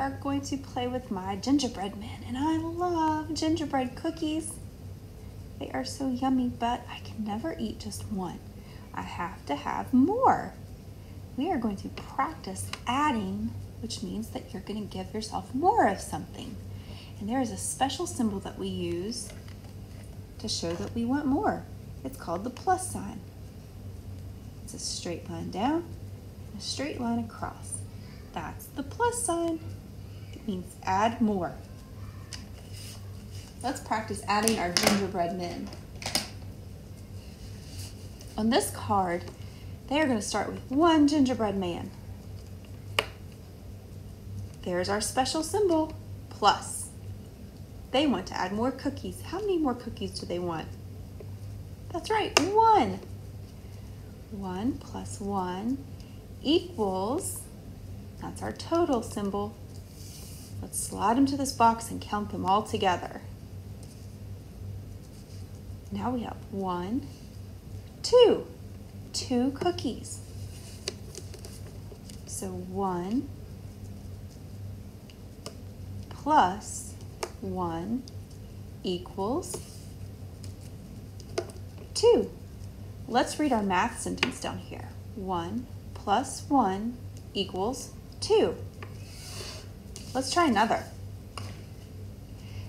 are going to play with my gingerbread man, and I love gingerbread cookies. They are so yummy, but I can never eat just one. I have to have more. We are going to practice adding, which means that you're going to give yourself more of something. And there is a special symbol that we use to show that we want more. It's called the plus sign. It's a straight line down a straight line across. That's the plus sign. Means add more. Let's practice adding our gingerbread men. On this card, they are going to start with one gingerbread man. There's our special symbol, plus. They want to add more cookies. How many more cookies do they want? That's right, one. One plus one equals, that's our total symbol. Let's slide them to this box and count them all together. Now we have one, two, two cookies. So one plus one equals two. Let's read our math sentence down here. One plus one equals two. Let's try another.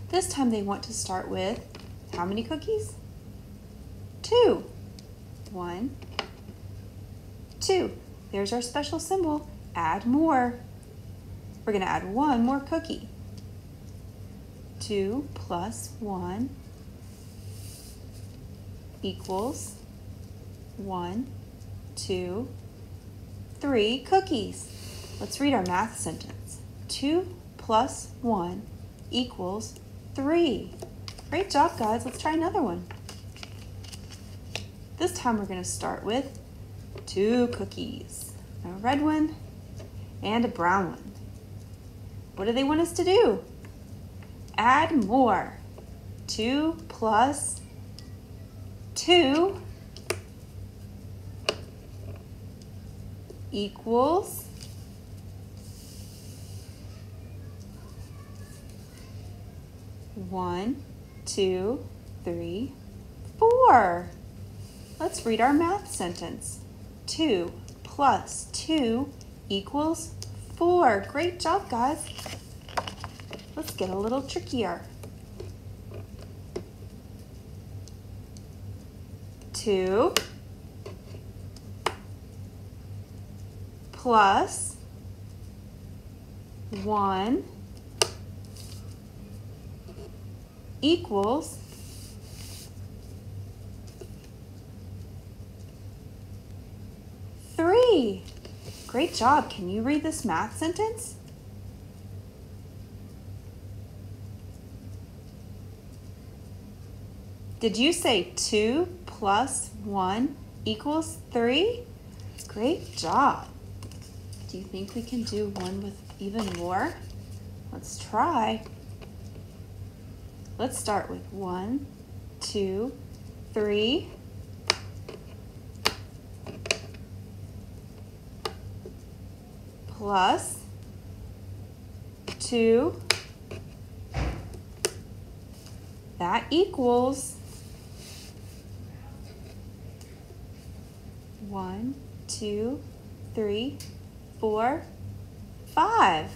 This time they want to start with how many cookies? Two. One, two. There's our special symbol. Add more. We're going to add one more cookie. Two plus one equals one, two, three cookies. Let's read our math sentence. Two plus one equals three. Great job, guys. Let's try another one. This time we're going to start with two cookies, a red one and a brown one. What do they want us to do? Add more. Two plus two equals one, two, three, four. Let's read our math sentence. 2 plus 2 equals 4. Great job, guys. Let's get a little trickier. 2 plus 1 equals three. Great job. Can you read this math sentence? Did you say 2 plus 1 equals 3? Great job. Do you think we can do one with even more? Let's try. Let's start with one, two, three. Plus two. That equals one, two, three, four, five.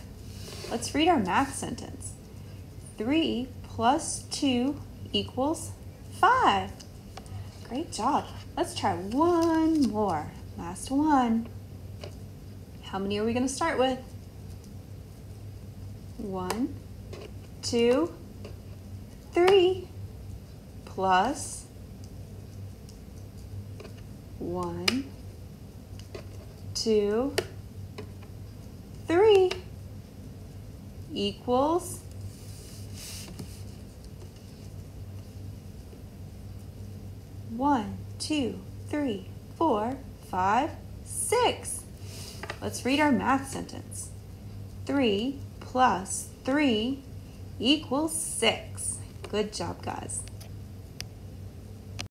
Let's read our math sentence. 3 plus 2 equals 5. Great job. Let's try one more. Last one. How many are we going to start with? One, two, three, plus one, two, three equals one, two, three, four, five, six. Let's read our math sentence. 3 plus 3 equals 6. Good job, guys.